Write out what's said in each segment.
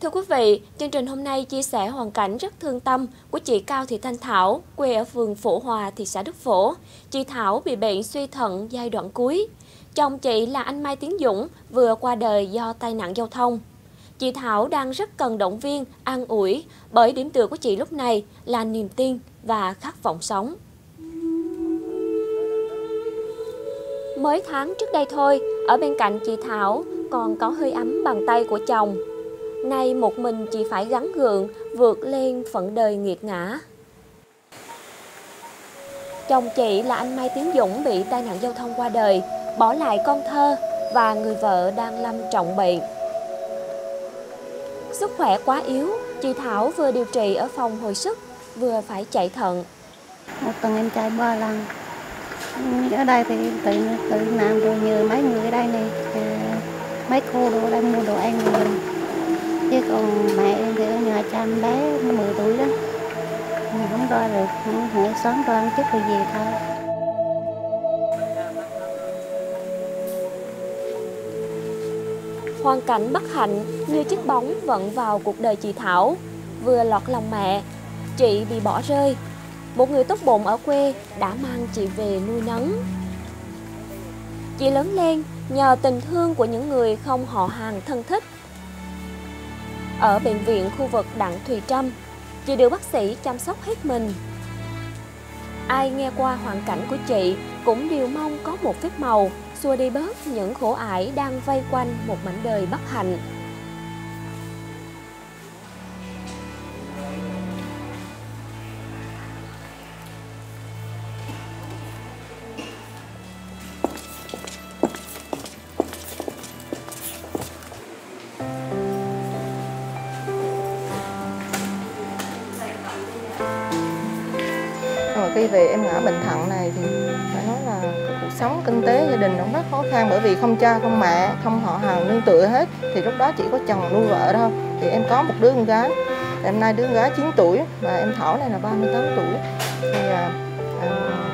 Thưa quý vị, chương trình hôm nay chia sẻ hoàn cảnh rất thương tâm của chị Cao Thị Thanh Thảo, quê ở phường Phổ Hòa, thị xã Đức Phổ. Chị Thảo bị bệnh suy thận giai đoạn cuối. Chồng chị là anh Mai Tiến Dũng vừa qua đời do tai nạn giao thông. Chị Thảo đang rất cần động viên, an ủi bởi điểm tựa của chị lúc này là niềm tin và khát vọng sống. Mới tháng trước đây thôi, ở bên cạnh chị Thảo còn có hơi ấm bàn tay của chồng. Nay một mình chị phải gắn gượng vượt lên phận đời nghiệt ngã. Chồng chị là anh Mai Tiến Dũng bị tai nạn giao thông qua đời, bỏ lại con thơ và người vợ đang lâm trọng bệnh. Sức khỏe quá yếu, chị Thảo vừa điều trị ở phòng hồi sức, vừa phải chạy thận. Một tuần em chạy ba lần. Ở đây thì tự tự làm rồi nhờ mấy người ở đây này, ờ, mấy cô đồ đang mua đồ ăn rồi. Chứ còn mẹ em thì ở nhà chăm bé 10 tuổi đó. Không ra được, không xóm ra ăn chút rồi về thôi. Hoàn cảnh bất hạnh như chiếc bóng vận vào cuộc đời chị Thảo. Vừa lọt lòng mẹ, chị bị bỏ rơi. Một người tốt bụng ở quê đã mang chị về nuôi nấng. Chị lớn lên nhờ tình thương của những người không họ hàng thân thích. Ở bệnh viện khu vực Đặng Thùy Trâm, chị được bác sĩ chăm sóc hết mình. Ai nghe qua hoàn cảnh của chị cũng đều mong có một phép màu xua đi bớt những khổ ải đang vây quanh một mảnh đời bất hạnh. Khi về em ngã bệnh thận này thì phải nói là cái cuộc sống kinh tế gia đình cũng rất khó khăn bởi vì không cha không mẹ không họ hàng nương tựa hết. Thì lúc đó chỉ có chồng nuôi vợ thôi. Thì em có một đứa con gái. Em nay đứa con gái 9 tuổi và em Thảo này là 38 tuổi. Thì à, à,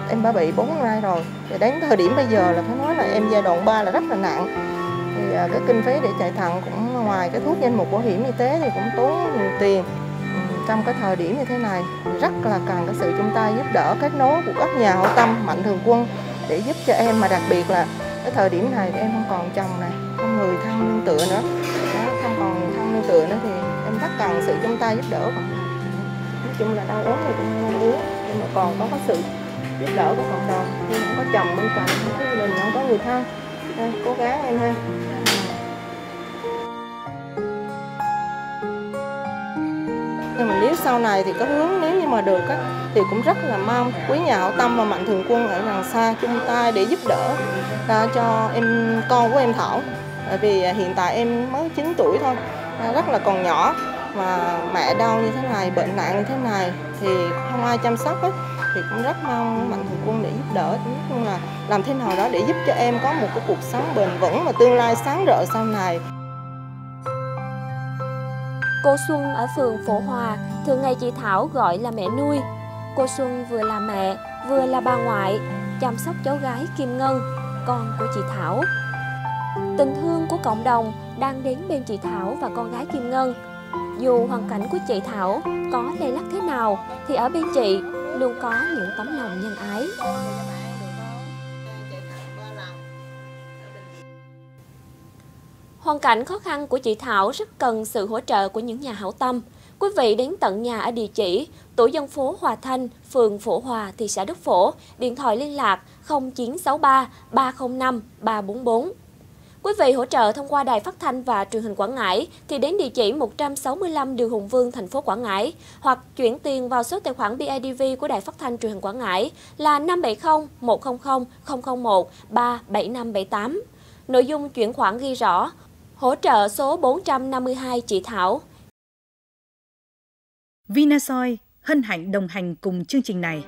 em đã bị 4 năm nay rồi. Thì đến thời điểm bây giờ là phải nói là em giai đoạn 3 là rất là nặng. Thì à, cái kinh phí để chạy thận cũng ngoài cái thuốc danh mục bảo hiểm y tế thì cũng tốn nhiều tiền trong cái thời điểm như thế này rất là cần cái sự chung tay giúp đỡ kết nối của các nhà hảo tâm mạnh thường quân để giúp cho em. Mà đặc biệt là cái thời điểm này em không còn chồng này không người thân nương tựa nữa. Đó, không còn thân nương tựa nữa thì em rất cần sự chung tay giúp đỡ. Còn nói chung là đau ốm thì cũng mong muốn nhưng mà còn có cái sự giúp đỡ của cộng đồng. Khi không có chồng bên cạnh không có gia đình không có người thân. Đây, cố gắng em ha. Sau này thì có hướng nếu như mà được á thì cũng rất là mong quý nhà hảo tâm và mạnh thường quân ở đằng xa chung tay để giúp đỡ à, cho em con của em Thảo. Bởi vì à, hiện tại em mới 9 tuổi thôi à, rất là còn nhỏ. Mà mẹ đau như thế này bệnh nặng như thế này thì không ai chăm sóc ấy thì cũng rất mong mạnh thường quân để giúp đỡ nói là làm thế nào đó để giúp cho em có một cái cuộc sống bền vững và tương lai sáng rỡ sau này. Cô Xuân ở phường Phổ Hòa thường ngày chị Thảo gọi là mẹ nuôi. Cô Xuân vừa là mẹ, vừa là bà ngoại, chăm sóc cháu gái Kim Ngân, con của chị Thảo. Tình thương của cộng đồng đang đến bên chị Thảo và con gái Kim Ngân. Dù hoàn cảnh của chị Thảo có lây lắc thế nào thì ở bên chị luôn có những tấm lòng nhân ái. Hoàn cảnh khó khăn của chị Thảo rất cần sự hỗ trợ của những nhà hảo tâm. Quý vị đến tận nhà ở địa chỉ tổ dân phố Hòa Thanh, phường Phổ Hòa, thị xã Đức Phổ, điện thoại liên lạc 0963 305 344. Quý vị hỗ trợ thông qua Đài Phát thanh và Truyền hình Quảng Ngãi thì đến địa chỉ 165 đường Hùng Vương, thành phố Quảng Ngãi hoặc chuyển tiền vào số tài khoản BIDV của Đài Phát thanh Truyền hình Quảng Ngãi là 570 100 001 37578. Nội dung chuyển khoản ghi rõ hỗ trợ số 452 chị Thảo. Vinasoy hân hạnh đồng hành cùng chương trình này.